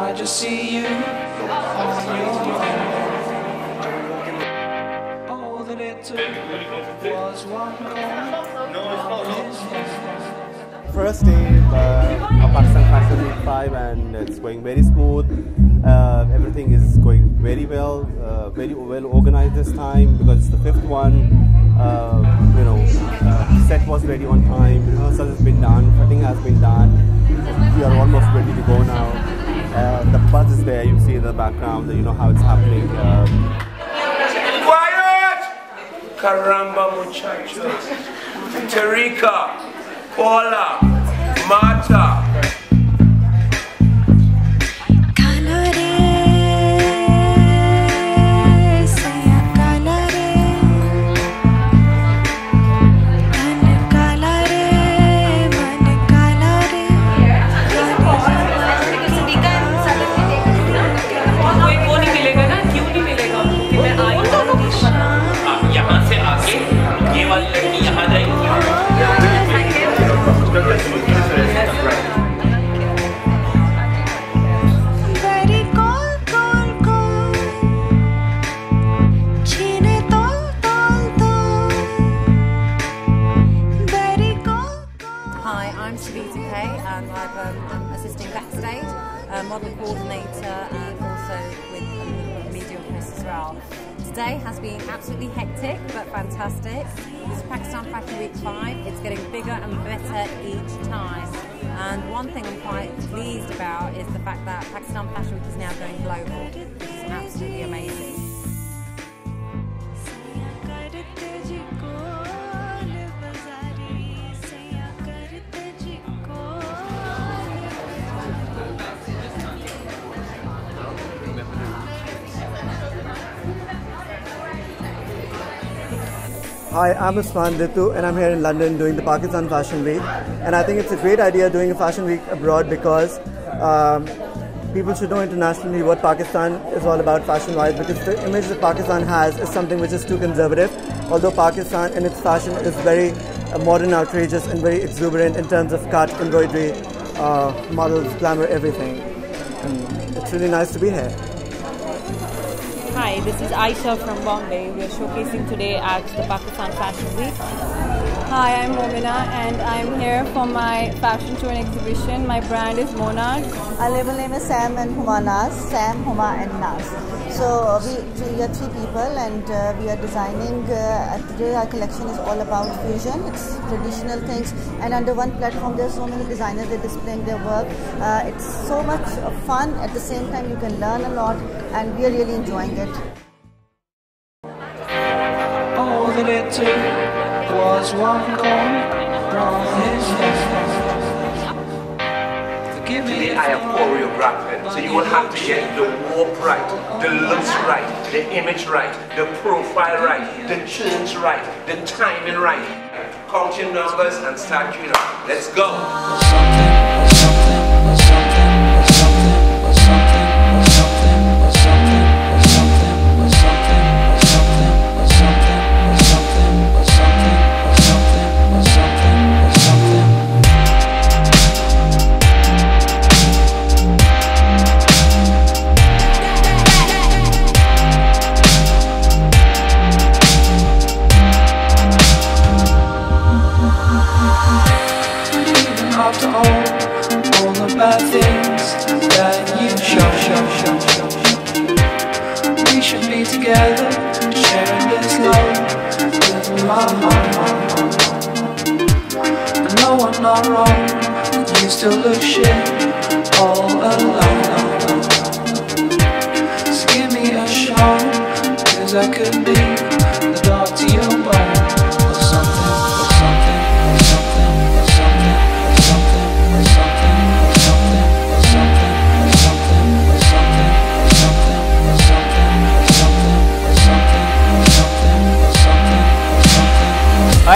I just see you All that it took was one call. First day uh, of Pakistan Fashion Week 5 and it's going very smooth. Uh, everything is going very well, uh, very well organized this time because it's the fifth one. Uh, you know, uh, set was ready on time, rehearsal has been done, cutting has been done. We are almost ready to go now. Uh, the buzz is there, you see in the background, you know how it's happening. Um, Quiet! Caramba muchachos. Tarika, Paula, Marta. Um, I'm assisting backstage, uh, model coordinator and also with a of media press as well. Today has been absolutely hectic but fantastic. This is Pakistan Fashion Week 5. It's getting bigger and better each time. And one thing I'm quite pleased about is the fact that Pakistan Fashion Week is now going global. Is absolutely amazing. Hi, I'm Usman Ditu and I'm here in London doing the Pakistan Fashion Week. And I think it's a great idea doing a fashion week abroad because um, people should know internationally what Pakistan is all about fashion wise because the image that Pakistan has is something which is too conservative. Although Pakistan in its fashion is very uh, modern, outrageous, and very exuberant in terms of cut, embroidery, uh, models, glamour, everything. And it's really nice to be here. Hi, this is Aisha from Bombay. We are showcasing today at the Pakistan Fashion Week. Hi, I'm Momina and I'm here for my fashion show and exhibition. My brand is Monarch. Our label name is Sam and Huma Nas, Sam, Huma and Nas. So uh, we, we are three people and uh, we are designing, uh, today our collection is all about fusion, it's traditional things and under one platform there are so many designers, they're displaying their work. Uh, it's so much fun, at the same time you can learn a lot and we are really enjoying it. Was one call from his. Forgive me Today I am choreographing, so you will have to get the warp right, the looks right, the image right, the profile right, the tunes right, the timing right. Count your numbers and start tuning up. Let's go. after know I'm not wrong, you still look shit all alone.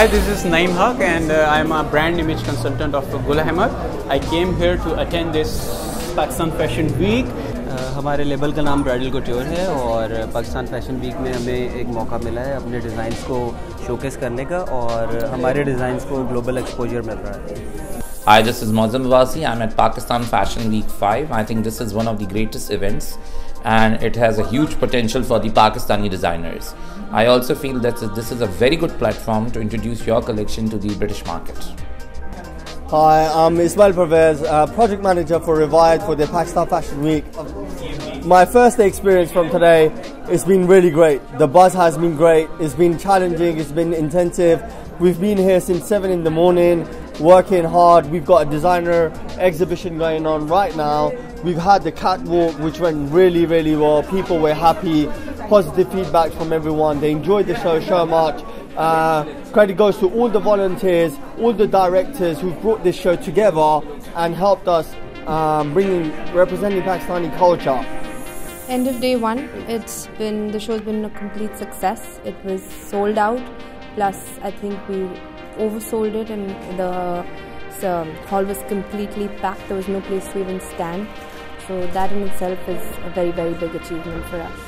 Hi, this is Naim Haq, and uh, I'm a brand image consultant of Gul Ahmed. I came here to attend this Pakistan Fashion Week. Uh, हमारे label का नाम bridal कोट्योर है और Pakistan fashion week में हमें एक मौका मिला है अपने डिज़ाइंस को शोकेस करने का और हमारे डिज़ाइंस को ग्लोबल एक्सपोजर मिल रहा है Hi, this is Mozam Wasi. I'm at Pakistan Fashion Week 5. I think this is one of the greatest events and it has a huge potential for the Pakistani designers. I also feel that this is a very good platform to introduce your collection to the British market. Hi, I'm Ismail Pervez, uh, project manager for Riwayat for the Pakistan Fashion Week. My first experience from today, it's been really great. The buzz has been great. It's been challenging. It's been intensive. We've been here since seven in the morning, working hard. We've got a designer exhibition going on right now. We've had the catwalk, which went really, really well. People were happy. Positive feedback from everyone. They enjoyed the show so much. Uh, credit goes to all the volunteers, all the directors who brought this show together and helped us um, bringing representing Pakistani culture. End of day one, it's been the show's been a complete success. It was sold out. Plus, I think we oversold it, and the so, hall was completely packed. There was no place to even stand. So that in itself is a very very big achievement for us.